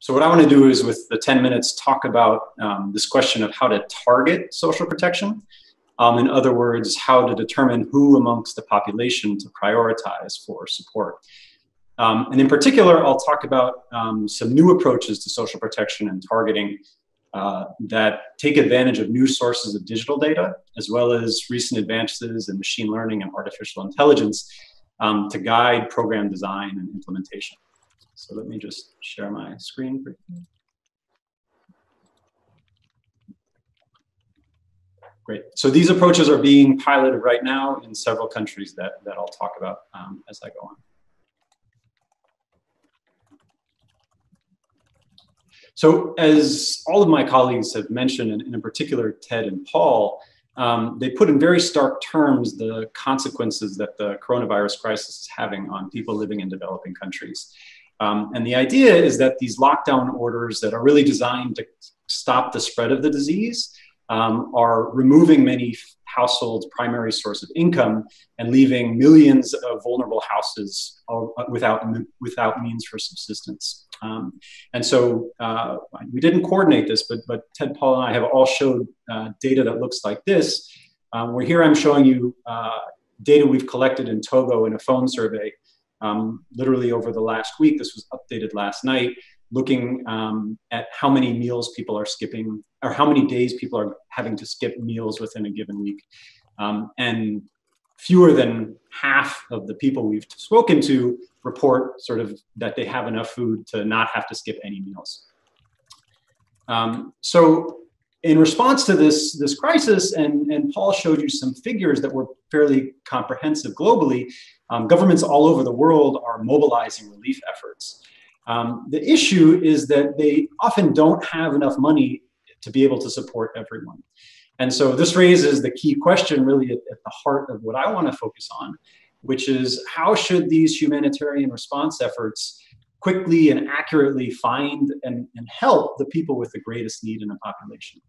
so what I want to do is with the 10 minutes talk about um, this question of how to target social protection. Um, in other words, how to determine who amongst the population to prioritize for support. Um, and in particular, I'll talk about um, some new approaches to social protection and targeting uh, that take advantage of new sources of digital data, as well as recent advances in machine learning and artificial intelligence um, to guide program design and implementation. So let me just share my screen briefly. Great. So these approaches are being piloted right now in several countries that, that I'll talk about um, as I go on. So as all of my colleagues have mentioned, and in particular Ted and Paul, um, they put in very stark terms the consequences that the coronavirus crisis is having on people living in developing countries. Um, and the idea is that these lockdown orders that are really designed to stop the spread of the disease um, are removing many households' primary source of income and leaving millions of vulnerable houses uh, without, without means for subsistence. Um, and so uh, we didn't coordinate this, but, but Ted, Paul, and I have all showed uh, data that looks like this, um, where here I'm showing you uh, data we've collected in Togo in a phone survey um, literally over the last week. This was updated last night, looking um, at how many meals people are skipping, or how many days people are having to skip meals within a given week. Um, and fewer than half of the people we've spoken to report sort of that they have enough food to not have to skip any meals. Um, so in response to this, this crisis, and, and Paul showed you some figures that were fairly comprehensive globally, um, governments all over the world are mobilizing relief efforts. Um, the issue is that they often don't have enough money to be able to support everyone. And so this raises the key question really at, at the heart of what I want to focus on, which is how should these humanitarian response efforts quickly and accurately find and, and help the people with the greatest need in a population.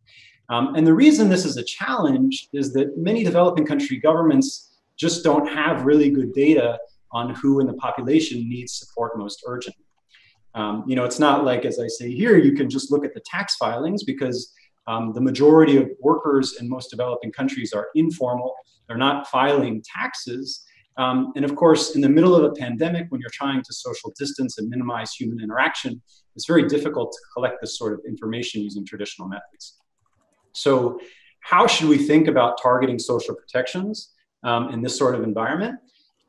Um, and the reason this is a challenge is that many developing country governments just don't have really good data on who in the population needs support most urgent. Um, you know, it's not like, as I say here, you can just look at the tax filings because um, the majority of workers in most developing countries are informal. They're not filing taxes. Um, and of course, in the middle of a pandemic, when you're trying to social distance and minimize human interaction, it's very difficult to collect this sort of information using traditional methods. So, how should we think about targeting social protections um, in this sort of environment?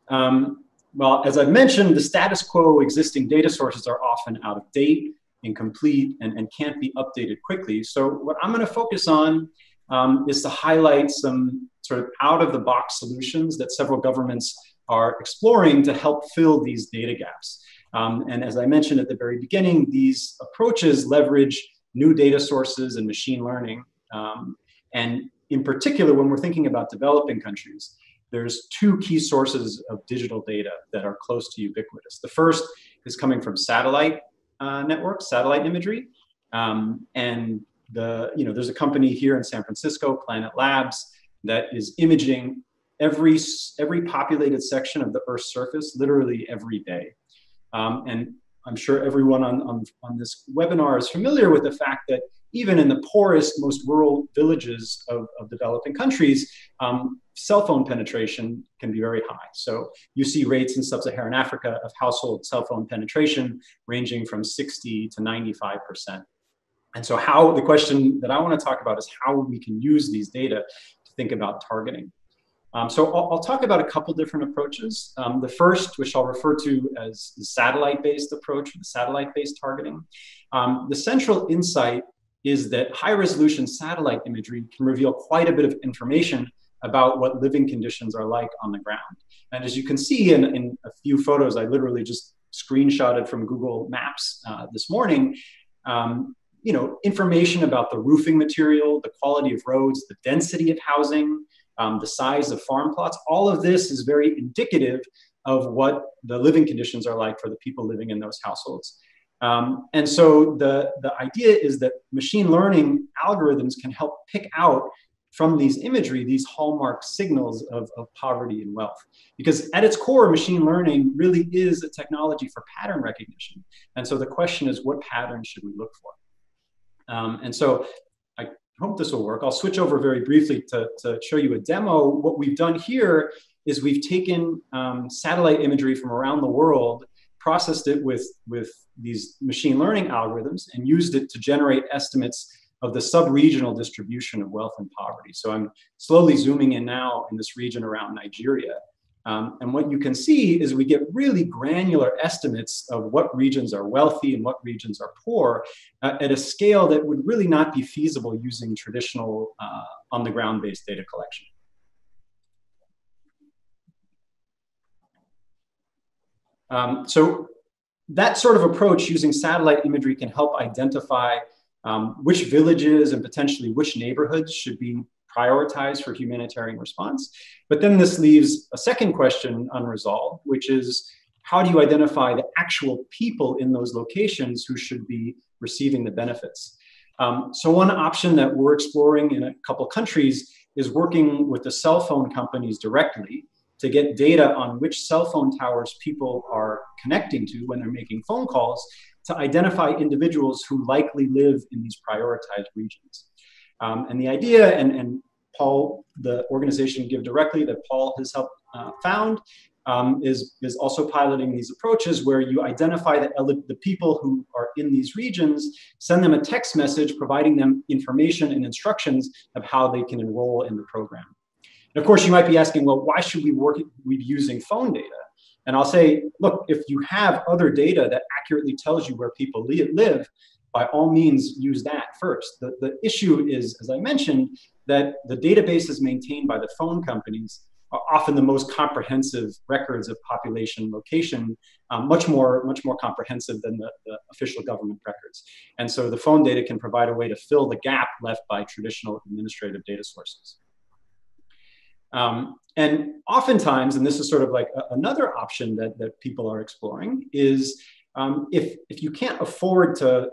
Um, well, as I've mentioned, the status quo existing data sources are often out of date, incomplete, and, and can't be updated quickly. So, what I'm going to focus on um, is to highlight some sort of out of the box solutions that several governments are exploring to help fill these data gaps. Um, and as I mentioned at the very beginning, these approaches leverage new data sources and machine learning. Um, and in particular, when we're thinking about developing countries, there's two key sources of digital data that are close to ubiquitous. The first is coming from satellite uh, networks, satellite imagery. Um, and the, you know, there's a company here in San Francisco, Planet Labs, that is imaging every, every populated section of the Earth's surface literally every day. Um, and I'm sure everyone on, on, on this webinar is familiar with the fact that even in the poorest, most rural villages of, of developing countries, um, cell phone penetration can be very high. So you see rates in sub-Saharan Africa of household cell phone penetration ranging from 60 to 95 percent. And so how the question that I want to talk about is how we can use these data think about targeting. Um, so I'll, I'll, talk about a couple different approaches. Um, the first, which I'll refer to as the satellite-based approach, the satellite-based targeting. Um, the central insight is that high-resolution satellite imagery can reveal quite a bit of information about what living conditions are like on the ground. And as you can see in, in a few photos, I literally just screenshotted from Google Maps uh, this morning, um, you know, information about the roofing material, the quality of roads, the density of housing, um, the size of farm plots. All of this is very indicative of what the living conditions are like for the people living in those households. Um, and so the, the idea is that machine learning algorithms can help pick out from these imagery, these hallmark signals of, of poverty and wealth. Because at its core, machine learning really is a technology for pattern recognition. And so the question is, what patterns should we look for? Um, and so I hope this will work. I'll switch over very briefly to, to show you a demo. What we've done here is we've taken um, satellite imagery from around the world, processed it with, with these machine learning algorithms, and used it to generate estimates of the sub-regional distribution of wealth and poverty. So I'm slowly zooming in now in this region around Nigeria. Um, and what you can see is we get really granular estimates of what regions are wealthy and what regions are poor uh, at a scale that would really not be feasible using traditional uh, on the ground based data collection. Um, so that sort of approach using satellite imagery can help identify um, which villages and potentially which neighborhoods should be prioritized for humanitarian response. But then this leaves a second question unresolved, which is how do you identify the actual people in those locations who should be receiving the benefits? Um, so one option that we're exploring in a couple countries is working with the cell phone companies directly to get data on which cell phone towers people are connecting to when they're making phone calls to identify individuals who likely live in these prioritized regions. Um, and the idea, and, and Paul, the organization GiveDirectly that Paul has helped uh, found, um, is, is also piloting these approaches where you identify the, the people who are in these regions, send them a text message providing them information and instructions of how they can enroll in the program. And of course, you might be asking, well, why should we work we be using phone data? And I'll say, look, if you have other data that accurately tells you where people live, by all means use that first. The, the issue is, as I mentioned, that the databases maintained by the phone companies are often the most comprehensive records of population location, um, much more much more comprehensive than the, the, official government records. And so the phone data can provide a way to fill the gap left by traditional administrative data sources. Um, and oftentimes, and this is sort of like a, another option that, that people are exploring, is um, if, if you can't afford to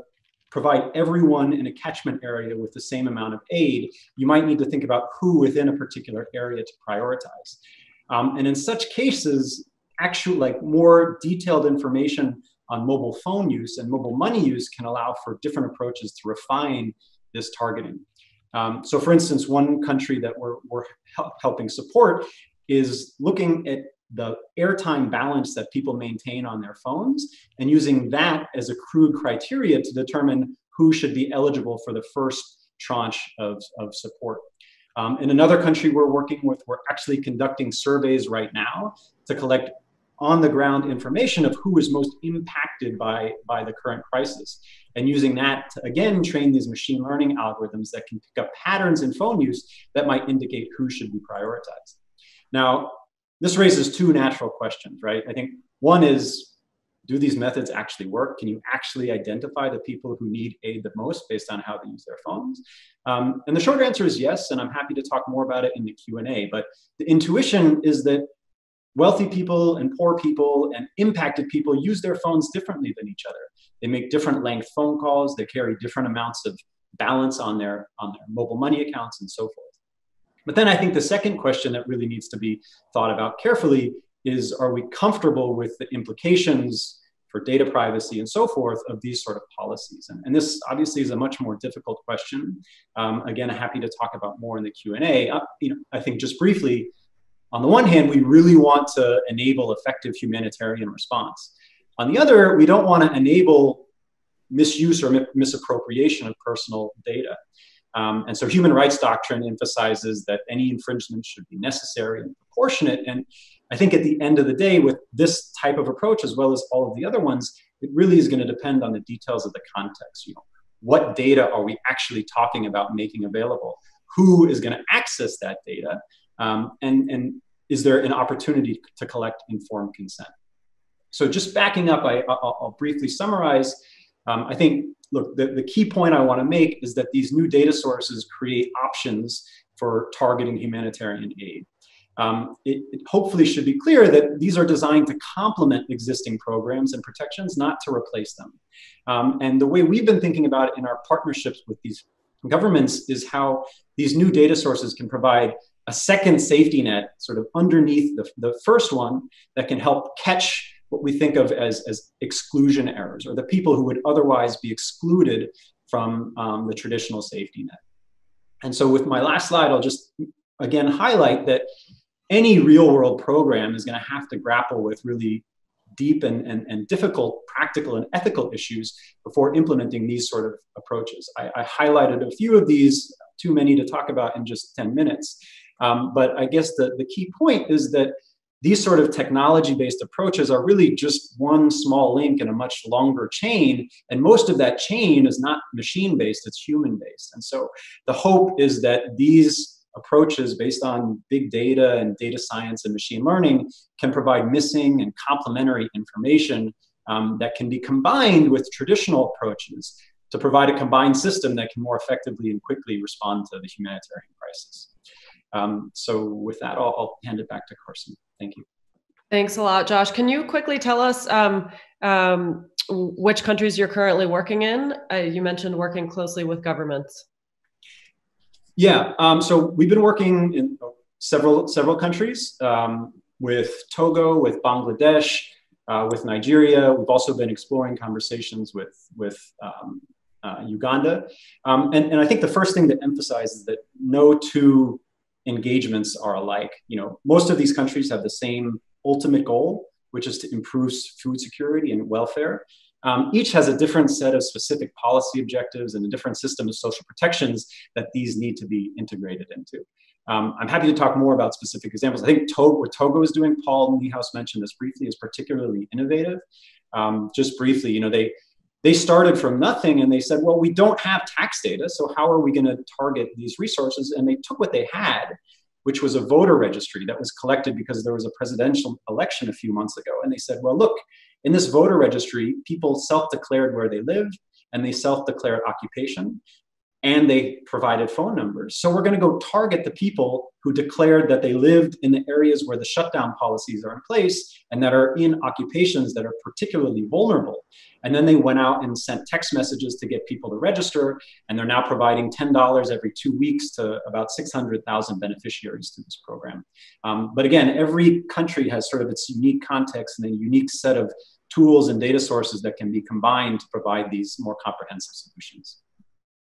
provide everyone in a catchment area with the same amount of aid, you might need to think about who within a particular area to prioritize. Um, and in such cases, actual like more detailed information on mobile phone use and mobile money use can allow for different approaches to refine this targeting. Um, so for instance, one country that we're, we're helping support is looking at the airtime balance that people maintain on their phones and using that as a crude criteria to determine who should be eligible for the first tranche of, of support. Um, in another country we're working with, we're actually conducting surveys right now to collect on the ground information of who is most impacted by, by the current crisis. And using that to again train these machine learning algorithms that can pick up patterns in phone use that might indicate who should be prioritized. Now, this raises two natural questions, right? I think one is do these methods actually work? Can you actually identify the people who need aid the most based on how they use their phones? Um, and the short answer is yes, and I'm happy to talk more about it in the Q&A. But the intuition is that wealthy people and poor people and impacted people use their phones differently than each other. They make different length phone calls. They carry different amounts of balance on their on their mobile money accounts and so forth. But then I think the second question that really needs to be thought about carefully is: Are we comfortable with the implications for data privacy and so forth of these sort of policies? And, and this obviously is a much more difficult question. Um, again, happy to talk about more in the Q and A. Uh, you know, I think just briefly on the one hand, we really want to enable effective humanitarian response. On the other, we don't want to enable misuse or misappropriation of personal data. Um, and so human rights doctrine emphasizes that any infringement should be necessary and proportionate. And I think at the end of the day, with this type of approach, as well as all of the other ones, it really is going to depend on the details of the context. You know, what data are we actually talking about making available? Who is going to access that data? Um, and, and is there an opportunity to collect informed consent? So just backing up, I, will briefly summarize. Um, I think, look, the, the key point I want to make is that these new data sources create options for targeting humanitarian aid. Um, it, it, hopefully should be clear that these are designed to complement existing programs and protections, not to replace them. Um, and the way we've been thinking about it in our partnerships with these governments is how these new data sources can provide a second safety net sort of underneath the, the first one that can help catch what we think of as, as exclusion errors or the people who would otherwise be excluded from um, the traditional safety net. And so with my last slide, I'll just again highlight that any real world program is going to have to grapple with really deep and, and, and difficult practical and ethical issues before implementing these sort of approaches. I, I highlighted a few of these, too many to talk about in just 10 minutes. Um, but I guess the, the key point is that these sort of technology based approaches are really just one small link in a much longer chain. And most of that chain is not machine based, it's human based. And so the hope is that these approaches based on big data and data science and machine learning can provide missing and complementary information um, that can be combined with traditional approaches to provide a combined system that can more effectively and quickly respond to the humanitarian crisis. Um, so with that, I'll, I'll, hand it back to Carson. Thank you. Thanks a lot, Josh. Can you quickly tell us um, um, which countries you're currently working in? Uh, you mentioned working closely with governments. Yeah, um, so we've been working in several several countries um, with Togo, with Bangladesh, uh, with Nigeria. We've also been exploring conversations with with um, uh, Uganda, um, and, and I think the first thing to emphasize is that no two engagements are alike. You know, most of these countries have the same ultimate goal, which is to improve food security and welfare. Um, each has a different set of specific policy objectives and a different system of social protections that these need to be integrated into. Um, I'm happy to talk more about specific examples. I think what Togo is doing, Paul Niehaus mentioned this briefly, is particularly innovative. Um, just briefly, you know, they they started from nothing and they said, well, we don't have tax data, so how are we going to target these resources? And they took what they had, which was a voter registry that was collected because there was a presidential election a few months ago, and they said, well, look, in this voter registry, people self declared where they live and they self declared occupation and they provided phone numbers. So we're going to go target the people who declared that they lived in the areas where the shutdown policies are in place and that are in occupations that are particularly vulnerable. And then they went out and sent text messages to get people to register, and they're now providing $10 every two weeks to about 600,000 beneficiaries to this program. Um, but again, every country has sort of its unique context and a unique set of tools and data sources that can be combined to provide these more comprehensive solutions.